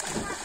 ต้องมา